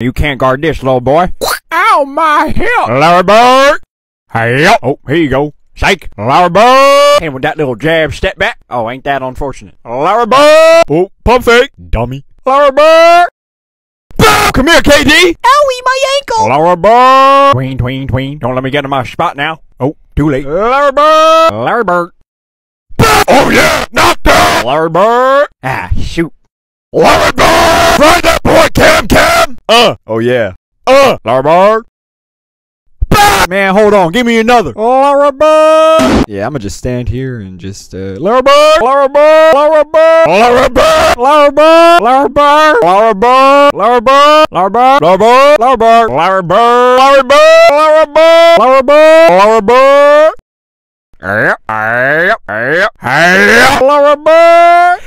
You can't guard this, little boy. Ow, my hip! Larry Bird! Hey, oh, here you go. Psych! Larry Bird! And with that little jab step back. Oh, ain't that unfortunate. Larry Bird! Oh, pump fake. Dummy. Larry Bird! Bow! Come here, KD! Owie, my ankle! Larry Bird! Tween, tween, tween. Don't let me get in my spot now. Oh, too late. Larry Bird! Larry Bird! Oh, yeah! Knocked down! Larry Bird! Ah, shoot. Larry Bird! Right that oh yeah. Uh, Larry Man, hold on. Give me another. Larry Yeah, I'm gonna just stand here and just, uh, Larry Bird! Larry Bird! Larry Bird! Larry Bird! Larry Bird! Larry Bird! Larry Bird! Larry Bird! Larry